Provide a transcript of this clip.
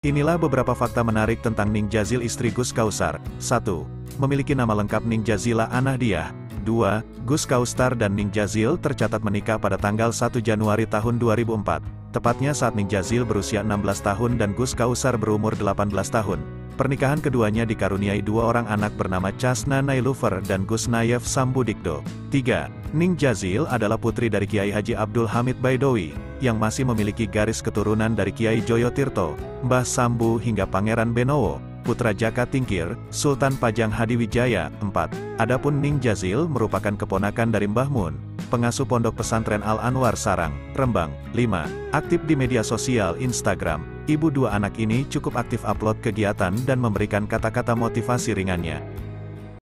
Inilah beberapa fakta menarik tentang Ning Jazil istri Gus Kausar. 1. Memiliki nama lengkap Ning Jazila Anahdiah. 2. Gus Kaustar dan Ning Jazil tercatat menikah pada tanggal 1 Januari tahun 2004. Tepatnya saat Ning Jazil berusia 16 tahun dan Gus Kausar berumur 18 tahun. Pernikahan keduanya dikaruniai dua orang anak bernama Chasna Nailufer dan Gus Nayef Sambudikdo. 3. Ning Jazil adalah putri dari Kiai Haji Abdul Hamid Baidowi, yang masih memiliki garis keturunan dari Kiai Joyo Tirto, Mbah Sambu hingga Pangeran Benowo, Putra Jaka Tingkir, Sultan Pajang Hadiwijaya. 4. Adapun Ning Jazil merupakan keponakan dari Mbah Mun, pengasuh pondok pesantren Al-Anwar Sarang, Rembang. 5. Aktif di media sosial Instagram, ibu dua anak ini cukup aktif upload kegiatan dan memberikan kata-kata motivasi ringannya.